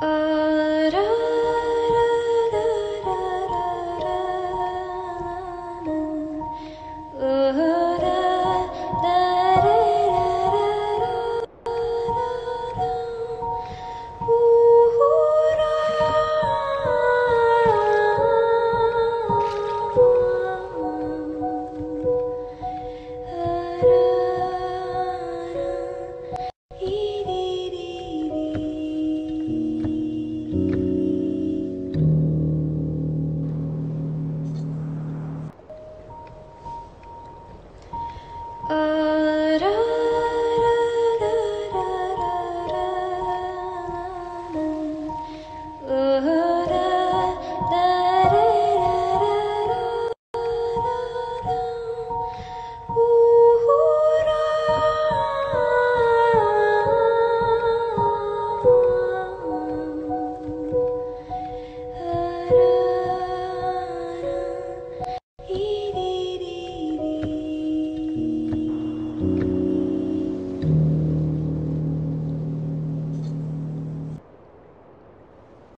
uh Uh,